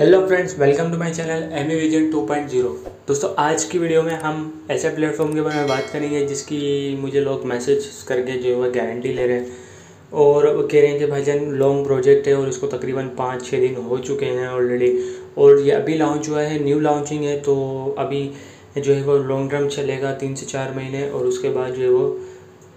Hello friends welcome to my channel M vision two point zero दोस्तों, आज की video में हम ऐसे प्लेटफॉर्म के बारे में बात करेंगे जिसकी मुझे लोग मैसेज करके जो है गारंटी ले रहे हैं। और कह रहे हैं कि भाईजान लॉन्ग प्रोजेक्ट है और इसको तकरीबन पाँच छः दिन हो चुके हैं ऑलरेडी और ये अभी लॉन्च हुआ है न्यू लॉन्चिंग है तो अभी जो है वो लॉन्ग टर्म चलेगा तीन से चार महीने और उसके बाद जो है वो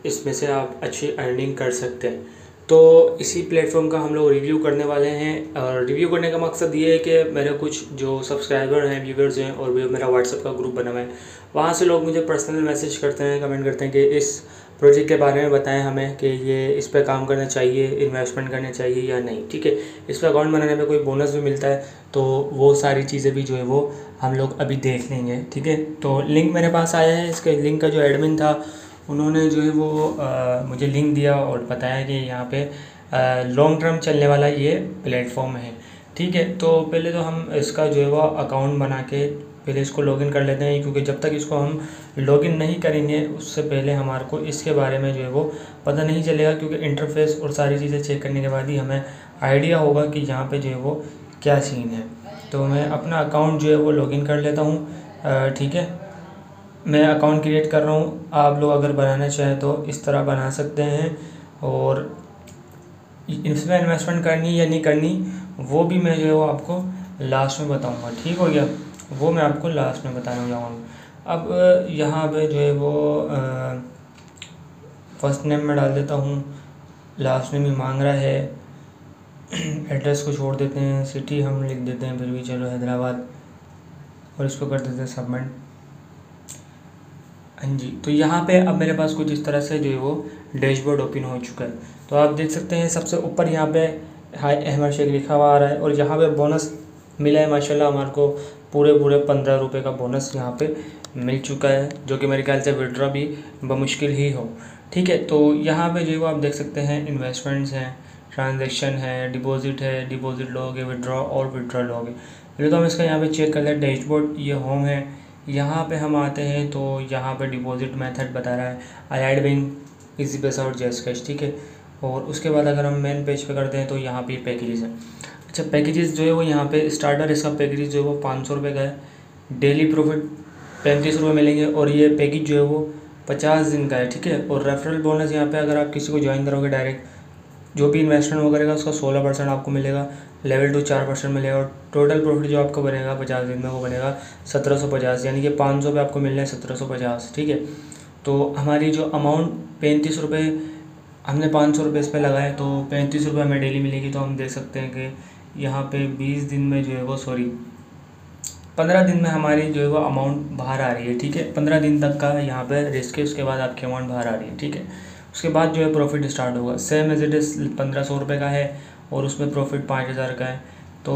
इसमें से आप अच्छी अर्निंग कर सकते हैं। तो इसी प्लेटफॉर्म का हम लोग रिव्यू करने वाले हैं। और रिव्यू करने का मकसद ये है कि मेरे कुछ जो सब्सक्राइबर हैं व्यूवर्स हैं और भी मेरा व्हाट्सअप का ग्रुप बना हुआ है, वहाँ से लोग मुझे पर्सनल मैसेज करते हैं कमेंट करते हैं कि इस प्रोजेक्ट के बारे में बताएँ हमें कि ये इस पर काम करना चाहिए इन्वेस्टमेंट करना चाहिए या नहीं, ठीक है? इस पर अकाउंट बनाने में कोई बोनस भी मिलता है तो वो सारी चीज़ें भी जो है वो हम लोग अभी देख लेंगे, ठीक है? तो लिंक मेरे पास आया है, इसके लिंक का जो एडमिन था उन्होंने जो है वो मुझे लिंक दिया और बताया कि यहाँ पे लॉन्ग टर्म चलने वाला ये प्लेटफॉर्म है। ठीक है तो पहले तो हम इसका जो है वो अकाउंट बना के पहले इसको लॉगिन कर लेते हैं, क्योंकि जब तक इसको हम लॉगिन नहीं करेंगे, उससे पहले हमारे को इसके बारे में जो है वो पता नहीं चलेगा, क्योंकि इंटरफेस और सारी चीज़ें चेक करने के बाद ही हमें आइडिया होगा कि यहाँ पे जो है वो क्या सीन है। तो मैं अपना अकाउंट जो है वो लॉगिन कर लेता हूँ ठीक है? मैं अकाउंट क्रिएट कर रहा हूँ। आप लोग अगर बनाना चाहें तो इस तरह बना सकते हैं और इसमें इन्वेस्टमेंट करनी या नहीं करनी, वो भी मैं जो है वो आपको लास्ट में बताऊँगा। ठीक हो गया? वो मैं आपको लास्ट में बताने जाऊँगा अब यहाँ पे जो है वो फ़र्स्ट नेम में डाल देता हूँ। लास्ट नेम ही मांग रहा है। एड्रेस को छोड़ देते हैं। सिटी हम लिख देते हैं फिर भी, चलो हैदराबाद। और इसको कर देते हैं सबमिट हाँ जी तो यहाँ पे अब मेरे पास कुछ इस तरह से जो है वो डैशबोर्ड ओपन हो चुका है। तो आप देख सकते हैं सबसे ऊपर यहाँ पे हाई अहमद शेख लिखा हुआ आ रहा है और यहाँ पे बोनस मिला है, माशाल्लाह हमारे को पूरे पूरे पंद्रह रुपये का बोनस यहाँ पे मिल चुका है, जो कि मेरे ख्याल से विड्रॉ भी बमुश्किल ही हो। ठीक है तो यहाँ पे जो है वो आप देख सकते हैं इन्वेस्टमेंट्स हैं ट्रांजेक्शन है डिपॉजिट है डिपॉजिट लोगे विड्रॉ और विड्रॉ लोगे पहले तो हम इसका यहाँ पे चेक कर लें डैशबोर्ड ये होम है यहाँ पे हम आते हैं तो यहाँ पे डिपॉजिट मेथड बता रहा है। आई बैंक इजी पैसा और जैस कैश ठीक है? और उसके बाद अगर हम मेन पेज पे करते हैं तो यहाँ पे पैकेजेस है। अच्छा पैकेजेस जो है वो यहाँ पे स्टार्टर इसका पैकेज जो है वो पाँच सौ रुपये का है। डेली प्रॉफिट पैंतीस रुपये मिलेंगे और ये पैकेज जो है वो पचास दिन का है, ठीक है? और रेफरल बोनस यहाँ पे अगर आप किसी को ज्वाइन करोगे डायरेक्ट जो भी इन्वेस्टमेंट वो करेगा, उसका सोलह परसेंट आपको मिलेगा। लेवल टू चार परसेंट मिलेगा और टोटल प्रॉफिट जो आपको बनेगा पचास दिन में वो बनेगा सत्रह सौ पचास, यानी कि पाँच सौ पे आपको मिल रहे हैं सत्रह सौ पचास, ठीक है? तो हमारी जो अमाउंट पैंतीस रुपये हमने पाँच सौ रुपये इस पर लगाए तो पैंतीस रुपये हमें डेली मिलेगी तो हम देख सकते हैं कि यहाँ पे बीस दिन में जो है वो सॉरी पंद्रह दिन में हमारी जो है वो अमाउंट बाहर आ रही है, ठीक है? पंद्रह दिन तक का यहाँ पे रिस्क है, उसके बाद आपकी अमाउंट बाहर आ रही है, ठीक है? उसके बाद जो है प्रॉफिट स्टार्ट होगा। सेम एज इट इज़ पंद्रह सौ रुपये का है और उसमें प्रॉफिट पाँच हज़ार का है। तो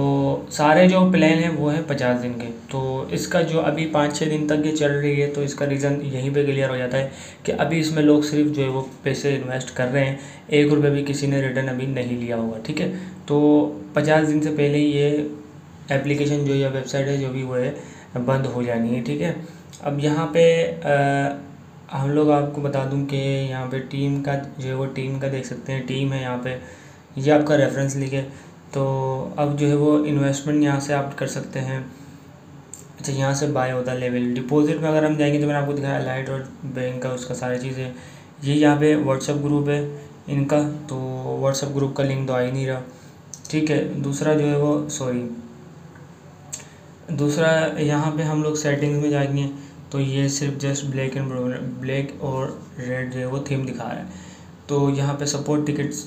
सारे जो प्लान हैं वो हैं पचास दिन के। तो इसका जो अभी पाँच छः दिन तक ये चल रही है तो इसका रीज़न यहीं पे क्लियर हो जाता है कि अभी इसमें लोग सिर्फ़ जो है वो पैसे इन्वेस्ट कर रहे हैं। एक रुपये भी किसी ने रिटर्न अभी नहीं लिया होगा ठीक है? तो पचास दिन से पहले ये एप्लीकेशन जो या वेबसाइट है जो भी वो है बंद हो जानी है ठीक है? अब यहाँ पे आ, हम लोग आपको बता दूँ कि यहाँ पे टीम का जो है वो टीम का देख सकते हैं। टीम है यहाँ पे। ये आपका रेफरेंस लिखे। तो अब जो है वो इन्वेस्टमेंट यहाँ से आप कर सकते हैं। अच्छा यहाँ से बाय होता है लेवल डिपॉजिट में अगर हम जाएँगे तो मैंने आपको दिखाया लाइट और बैंक का उसका सारी चीज़ें। ये यहाँ पे व्हाट्सअप ग्रुप है इनका तो व्हाट्सअप ग्रुप का लिंक तो आ ही नहीं रहा। ठीक है, दूसरा जो है वो सॉरी दूसरा, यहाँ पे हम लोग सेटिंग्स में जाएँगे तो ये सिर्फ़ जस्ट ब्लैक एंड ब्लैक और रेड जो है वो थीम दिखा रहा है। तो यहाँ पे सपोर्ट टिकट्स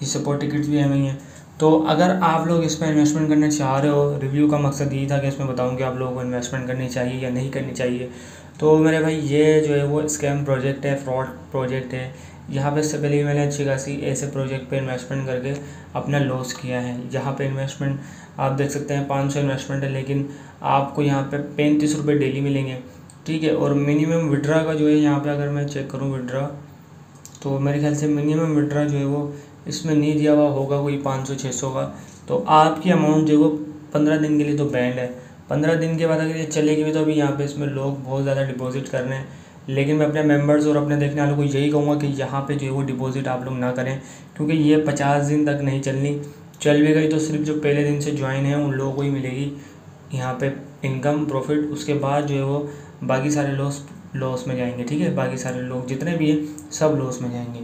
ये सपोर्ट टिकट्स भी हमें हैं तो अगर आप लोग इसमें इन्वेस्टमेंट करना चाह रहे हो रिव्यू का मकसद यही था कि इसमें बताऊँ कि आप लोगों को इन्वेस्टमेंट करनी चाहिए या नहीं करनी चाहिए। तो मेरे भाई, ये जो है वो स्कैम प्रोजेक्ट है फ्रॉड प्रोजेक्ट है। यहाँ पे इससे पहले भी मैंने अच्छी खासी ऐसे प्रोजेक्ट पे इन्वेस्टमेंट करके अपना लॉस किया है। यहाँ पे इन्वेस्टमेंट आप देख सकते हैं, पाँच सौ इन्वेस्टमेंट है, लेकिन आपको यहाँ पे पैंतीस रुपये डेली मिलेंगे। ठीक है, और मिनिमम विड्रा का जो है, यहाँ पे अगर मैं चेक करूँ विड्रा तो मेरे ख्याल से मिनिमम विड्रा जो है वो इसमें नहीं दिया हुआ होगा कोई पाँच सौ छः सौ का तो आपकी अमाउंट जो वो पंद्रह दिन के लिए तो बैंड है। पंद्रह दिन के बाद अगर ये चलेगी भी तो अभी यहाँ पे इसमें लोग बहुत ज़्यादा डिपॉजिट कर रहे हैं। लेकिन मैं अपने मेंबर्स और अपने देखने वालों को यही कहूँगा कि यहाँ पे जो है वो डिपॉजिट आप लोग ना करें, क्योंकि ये पचास दिन तक नहीं चलनी। चल भी गई तो सिर्फ़ जो पहले दिन से ज्वाइन है, उन लोगों को ही मिलेगी यहाँ पे इनकम प्रॉफिट उसके बाद जो है वो बाकी सारे लॉस लॉस में जाएँगे, ठीक है? बाकी सारे लोग जितने भी हैं, सब लॉस में जाएँगे।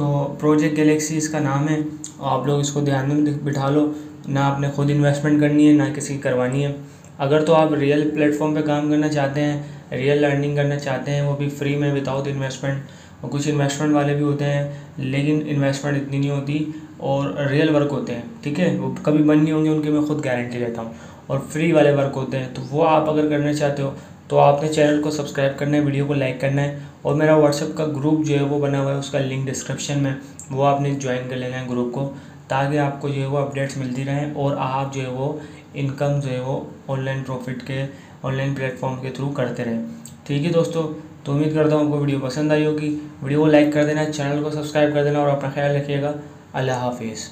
तो प्रोजेक्ट गैलेक्सी इसका नाम है। आप लोग इसको ध्यान में बिठा लो। ना आपने खुद इन्वेस्टमेंट करनी है, ना किसी की करवानी है। अगर तो आप रियल प्लेटफॉर्म पे काम करना चाहते हैं रियल लर्निंग करना चाहते हैं, वो भी फ्री में विदाउट इन्वेस्टमेंट और कुछ इन्वेस्टमेंट वाले भी होते हैं, लेकिन इन्वेस्टमेंट इतनी नहीं होती और रियल वर्क होते हैं, ठीक है? वो कभी बन नहीं होंगे उनकी, मैं खुद गारंटी लेता हूँ। और फ्री वाले वर्क होते हैं तो वो आप अगर करना चाहते हो तो आपने चैनल को सब्सक्राइब करना है वीडियो को लाइक करना है। और मेरा व्हाट्सअप का ग्रुप जो है वो बना हुआ है, उसका लिंक डिस्क्रिप्शन में, वो आपने ज्वाइन कर लेना है ग्रुप को, ताकि आपको जो है वो अपडेट्स मिलती रहें और आप जो है वो इनकम जो है वो ऑनलाइन प्रॉफिट के ऑनलाइन प्लेटफॉर्म के थ्रू करते रहें। ठीक है दोस्तों तो उम्मीद करता हूँ आपको वीडियो पसंद आई होगी। वीडियो को लाइक कर देना चैनल को सब्सक्राइब कर देना और अपना ख्याल रखिएगा। अल्लाह हाफिज़।